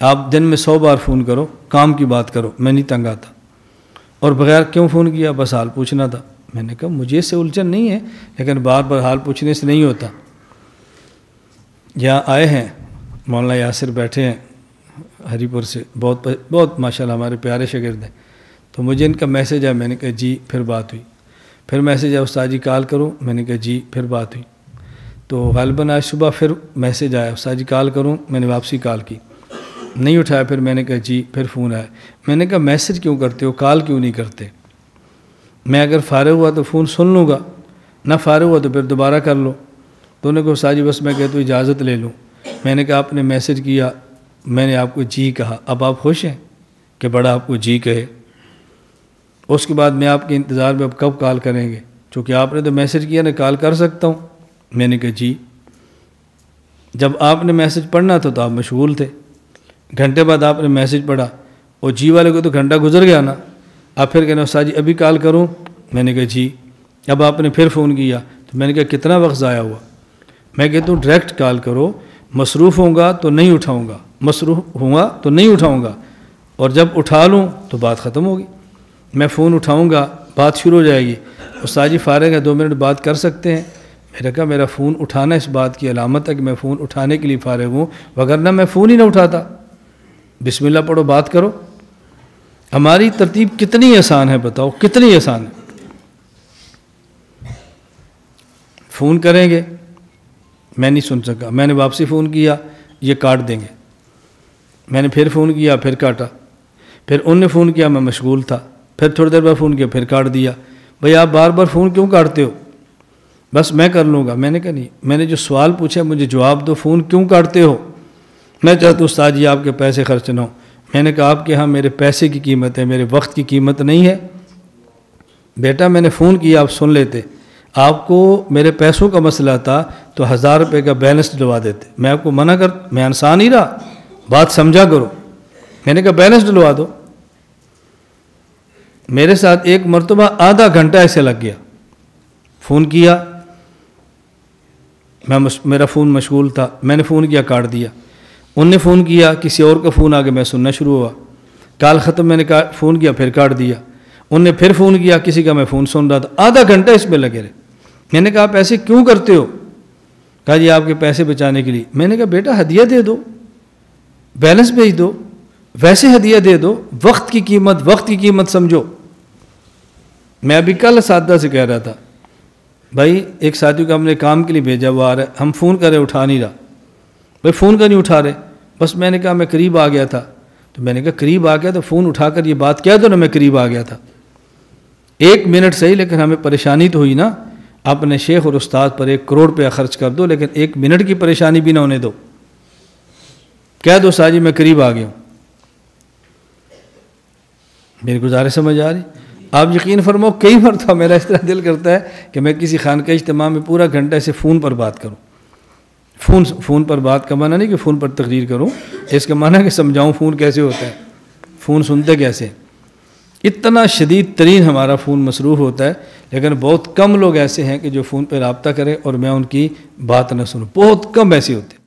آپ دن میں سو بار فون کرو، کام کی بات کرو، میں نہیں تنگ آتا۔ اور بغیر کیوں فون کیا؟ بس حال پوچھنا تھا۔ میں نے کہا، مجھے اس سے الجھن نہیں ہے، لیکن بار بار حال پوچھنے سے نہیں ہوتا۔ یہاں آئے ہیں، مولانا یاسر بیٹھے ہیں ہری پور سے۔ بہت بہت ماشاء اللہ ہمارے پیارے شگرد ہیں۔ تو مجھے ان کا میسیج آیا میں نے کہا جی پھر بات ہوئی۔ پھر میسیج آیا استاد جی کال کروں میں نے کہا جی پھر بات ہوئی۔ تو غالباً آج صبح پھر میسیج آیا استاد جی کال کروں۔ میں نے واپسی کال کی۔ نہیں اٹھایا، پھر میں نے کہا جی پھر فون آیا۔ میں نے کہا میسیج کیوں کرتے ہو؟ کال کیوں نہیں کرتے؟ میں اگر فارغ ہوا تو فون سن لوں گا، نہ فارغ ہوا تو پھر دوبارہ کر لو تو انہوں نے کہا استاد جی بس میں کہتا ہوں، اجازت لے لوں۔ میں نے کہا، آپ نے میسیج کیا، میں نے آپ کو جی کہا۔ اب آپ خوش ہیں کہ بڑا آپ کو جی کہے؟ اس کے بعد میں آپ کے انتظار میں اب کب کال کریں گے؟ چونکہ آپ نے تو میسیج کیا نا کال کر سکتا ہوں۔ میں نے کہا جی۔ جب آپ نے میسیج پڑھنا تھا تو آپ مشغول تھے۔ گھنٹے بعد آپ نے میسیج پڑھا اور جی والے کو تو گھنٹہ گزر گیا نا۔ آپ پھر کہنا استاد جی ابھی کال کروں؟ میں نے کہا جی۔ اب آپ نے پھر فون کیا۔ تو میں نے کہا، کتنا وقت ضائع ہوا؟ میں کہتا ہوں، ڈائریکٹ کال کرو۔ مصروف ہوں گا تو نہیں اٹھاؤں گا۔ مصروف ہوں گا تو نہیں اٹھاؤں گا۔ اور جب اٹھا لوں تو بات ختم ہوگی۔ میں فون اٹھاؤں گا، بات شروع ہو جائے گی۔ استاد جی فارغ ہے، دو منٹ بات کر سکتے ہیں۔ میرا کہا، میرا فون اٹھانا اس بات کی علامت ہے کہ میں فون اٹھانے کے لیے فارغ ہوں۔ وغیرہ میں فون ہی نہ اٹھاتا۔ بسم اللہ پڑھو، بات کرو۔ ہماری ترتیب کتنی آسان ہے بتاؤ، کتنی آسان ہے۔ فون کریں گے۔ میں نہیں سن سکا۔ میں نے واپسی فون کیا، یہ کاٹ دیں گے۔ میں نے پھر فون کیا، پھر کاٹا۔ پھر ان نے فون کیا، میں مشغول تھا۔ پھر تھوڑی دیر بعد فون کیا، پھر کاٹ دیا۔ بھئی آپ بار بار فون کیوں کاٹتے ہو؟ بس میں کر لوں گا۔ میں نے کہا نہیں، میں نے جو سوال پوچھا، مجھے جواب دو، فون کیوں کاٹتے ہو؟ میں چاہتا ہوں استاد جی آپ کے پیسے خرچ نہ ہو میں نے کہا، آپ کے ہاں میرے پیسے کی قیمت ہے، میرے وقت کی قیمت نہیں ہے۔ بیٹا، میں نے فون کیا، آپ سن لیتے۔ آپ کو میرے پیسوں کا مسئلہ تھا تو ہزار روپے کا بیلنس ڈلوا دیتے۔ میں آپ کو منع کر، میں انسان ہی رہا۔ بات سمجھا کرو۔ میں نے کہا، بیلنس ڈلوا دو۔ میرے ساتھ ایک مرتبہ آدھا گھنٹہ ایسے لگ گیا۔ فون کیا۔ میں میرا فون مشغول تھا۔ میں نے فون کیا، کاٹ دیا۔ ان نے فون کیا، کسی اور کا فون آگے میں سننا شروع ہوا۔ کال ختم، میں نے فون کیا، پھر کاٹ دیا۔ ان نے پھر فون کیا، کسی کا میں فون سن رہا تھا۔ آدھا گھنٹہ اس میں لگے رہے۔ میں نے کہا، آپ ایسے کیوں کرتے ہو؟ کہا جی آپ کے پیسے بچانے کے لیے۔ میں نے کہا، بیٹا، ہدیہ دے دو۔ بیلنس بھیج دو۔ ویسے ہدیہ دے دو۔ وقت کی قیمت، وقت کی قیمت سمجھو۔ میں ابھی کل سادہ سے کہہ رہا تھا، بھائی، ایک ساتھی کو ہم نے کام کے لیے بھیجا، وہ آ رہا ہے۔ ہم فون کرے اٹھا نہیں رہا۔ بھائی، فون کا نہیں اٹھا رہے؟ بس میں نے کہا میں قریب آ گیا تھا۔ تو میں نے کہا قریب آ گیا تو فون اٹھا کر یہ بات کیا تو نا میں قریب آ گیا تھا۔ ایک منٹ صحیح لیکن ہمیں پریشانی تو ہوئی نا۔ اپنے شیخ اور استاد پر ایک کروڑ روپیہ خرچ کر دو لیکن ایک منٹ کی پریشانی بھی نہ ہونے دو۔ کہہ دو ساجی میں قریب آ گیا ہوں۔ میری گزارش سمجھ آ رہی۔ آپ یقین فرماؤ کئی مرتبہ میرا اس طرح دل کرتا ہے کہ میں کسی خان کا اجتماع میں پورا گھنٹہ ایسے فون پر بات کروں۔ فون فون پر بات کا معنی نہیں کہ فون پر تقریر کروں، اس کا معنی کہ سمجھاؤں فون کیسے ہوتا ہے، فون سنتے کیسے۔ اتنا شدید ترین ہمارا فون مصروف ہوتا ہے، لیکن بہت کم لوگ ایسے ہیں کہ جو فون پہ رابطہ کریں اور میں ان کی بات نہ سنوں۔ بہت کم ایسے ہوتے ہیں۔